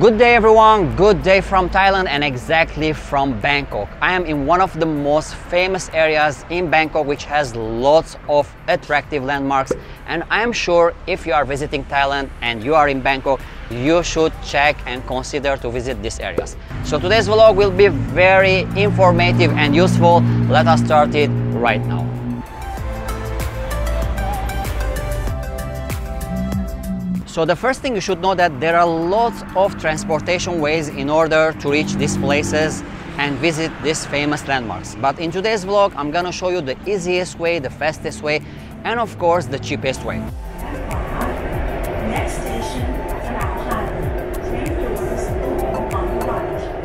Good day everyone, good day from Thailand and exactly from Bangkok. I am in one of the most famous areas in Bangkok which has lots of attractive landmarks and I am sure if you are visiting Thailand and you are in Bangkok, you should check and consider to visit these areas. So today's vlog will be very informative and useful. Let us start it right now. So the first thing you should know that there are lots of transportation ways in order to reach these places and visit these famous landmarks. But in today's vlog, I'm gonna show you the easiest way, the fastest way, and of course the cheapest way.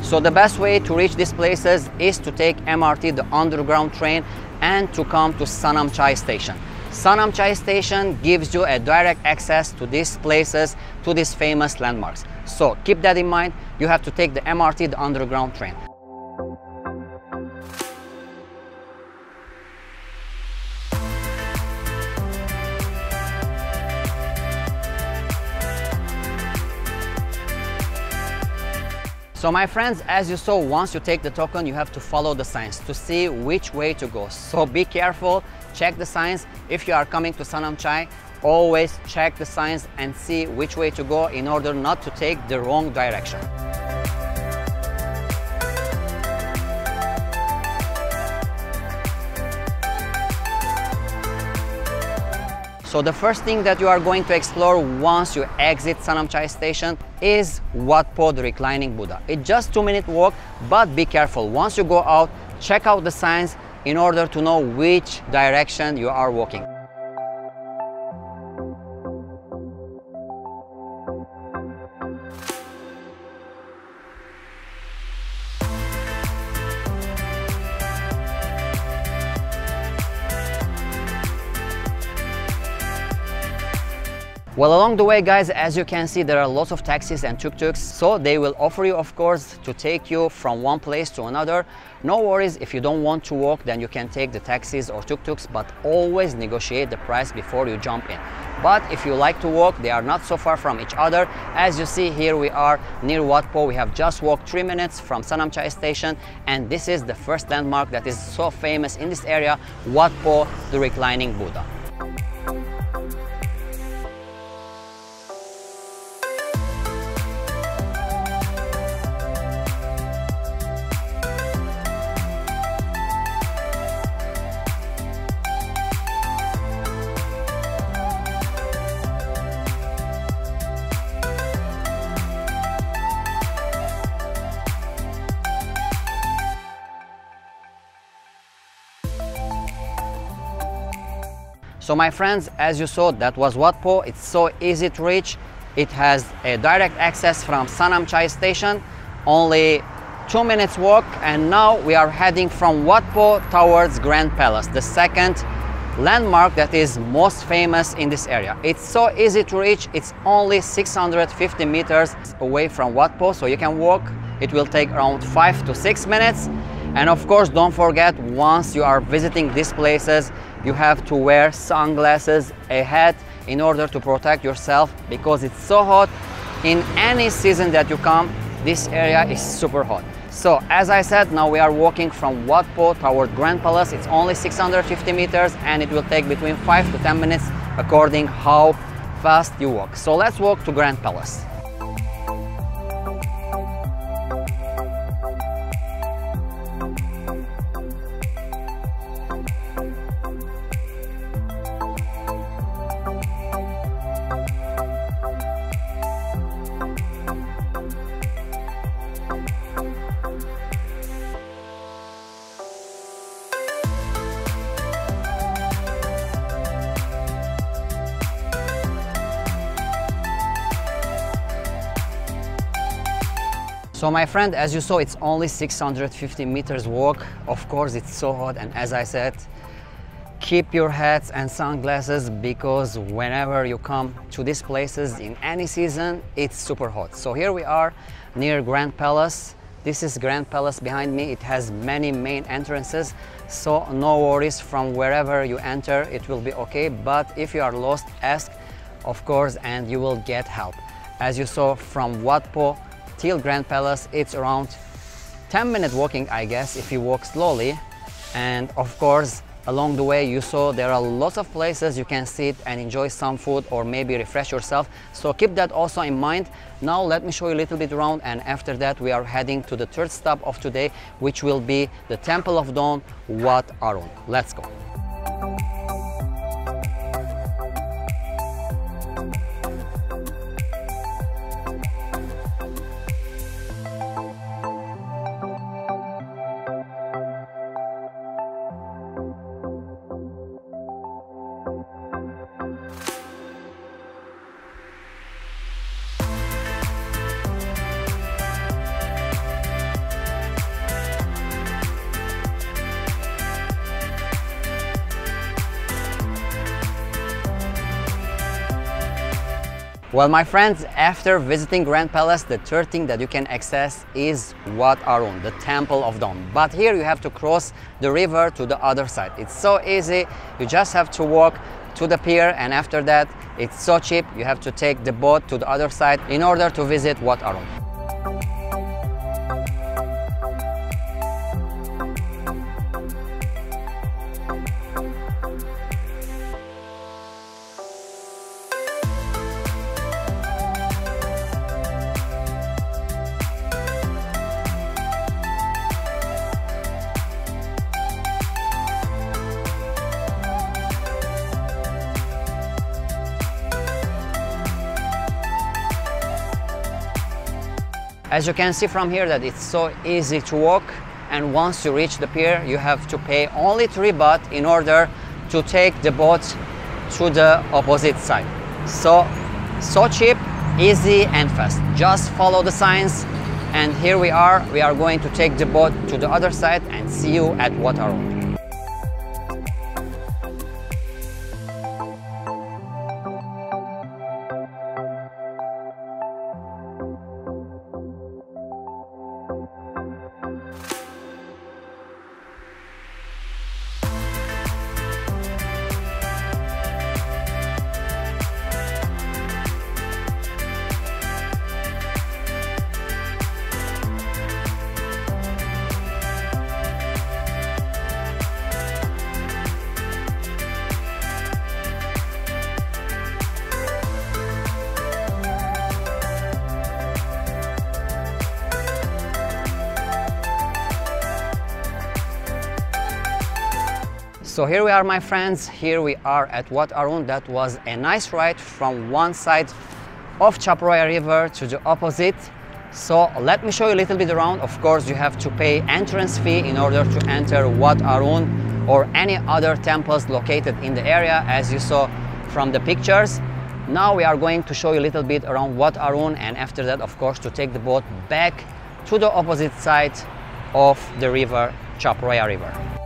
So the best way to reach these places is to take MRT, the underground train, and to come to Sanam Chai station. Sanam Chai station gives you a direct access to these places, to these famous landmarks. So keep that in mind, you have to take the MRT, the underground train. So my friends, as you saw, once you take the token, you have to follow the signs to see which way to go. So be careful, check the signs. If you are coming to Sanam Chai, always check the signs and see which way to go in order not to take the wrong direction. So the first thing that you are going to explore once you exit Sanam Chai station is Wat Pho, the reclining Buddha. It's just two minute walk, but be careful. Once you go out, check out the signs in order to know which direction you are walking. Well, along the way, guys, as you can see, there are lots of taxis and tuk-tuks. So they will offer you, of course, to take you from one place to another. No worries, if you don't want to walk, then you can take the taxis or tuk-tuks, but always negotiate the price before you jump in. But if you like to walk, they are not so far from each other. As you see, here we are near Wat Pho. We have just walked three minutes from Sanam Chai station, and this is the first landmark that is so famous in this area, Wat Pho, the reclining Buddha. So my friends, as you saw, that was Wat Pho. It's so easy to reach. It has a direct access from Sanam Chai station, only two minutes walk. And now we are heading from Wat Pho towards Grand Palace, the second landmark that is most famous in this area. It's so easy to reach. It's only 650 meters away from Wat Pho, so you can walk. It will take around five to six minutes. And of course, don't forget, once you are visiting these places, you have to wear sunglasses, a hat, in order to protect yourself because it's so hot. In any season that you come, this area is super hot. So as I said, now we are walking from Wat Pho toward Grand Palace. It's only 650 meters and it will take between 5 to 10 minutes according how fast you walk. So let's walk to Grand Palace. So my friend, as you saw, it's only 650 meters walk. Of course, it's so hot. And as I said, keep your hats and sunglasses because whenever you come to these places in any season, it's super hot. So here we are near Grand Palace. This is Grand Palace behind me. It has many main entrances. So no worries from wherever you enter, it will be okay. But if you are lost, ask, of course, and you will get help. As you saw from Wat Pho till Grand Palace. It's around 10 minute walking, I guess, if you walk slowly. And of course, along the way you saw there are lots of places you can sit and enjoy some food or maybe refresh yourself so keep that also in mind now let me show you a little bit around and after that we are heading to the third stop of today which will be the temple of dawn wat arun let's go Well, my friends, after visiting Grand Palace, the third thing that you can access is Wat Arun, the Temple of Dawn. But here you have to cross the river to the other side. It's so easy. You just have to walk to the pier and after that, it's so cheap. You have to take the boat to the other side in order to visit Wat Arun. As you can see from here that it's so easy to walk and once you reach the pier you have to pay only 3 baht in order to take the boat to the opposite side. So, so cheap, easy and fast. Just follow the signs and here we are. We are going to take the boat to the other side and see you at Wat So here we are my friends, here we are at Wat Arun. That was a nice ride from one side of Chao Phraya River to the opposite. So let me show you a little bit around. Of course you have to pay entrance fee in order to enter Wat Arun or any other temples located in the area as you saw from the pictures. Now we are going to show you a little bit around Wat Arun and after that of course to take the boat back to the opposite side of the river, Chao Phraya River.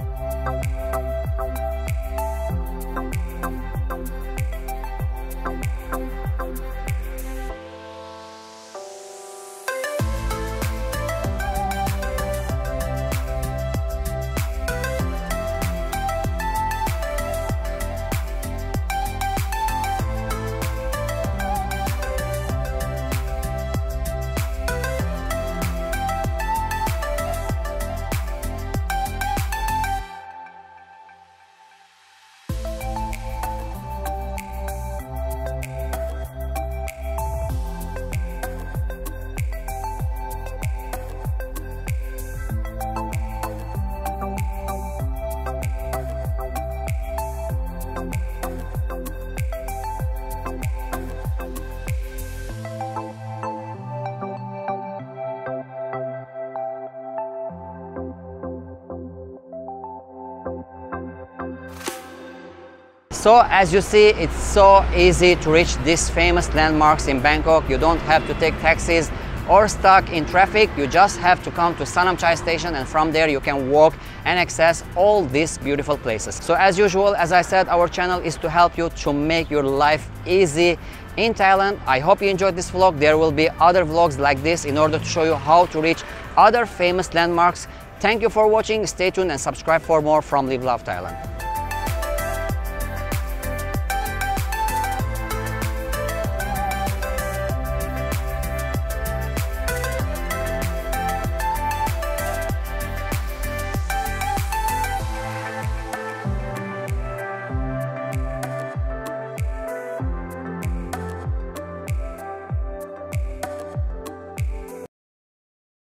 So as you see, it's so easy to reach these famous landmarks in Bangkok. You don't have to take taxis or stuck in traffic. You just have to come to Sanam Chai station and from there you can walk and access all these beautiful places. So as usual, as I said, our channel is to help you to make your life easy in Thailand. I hope you enjoyed this vlog. There will be other vlogs like this in order to show you how to reach other famous landmarks. Thank you for watching. Stay tuned and subscribe for more from Live Love Thailand.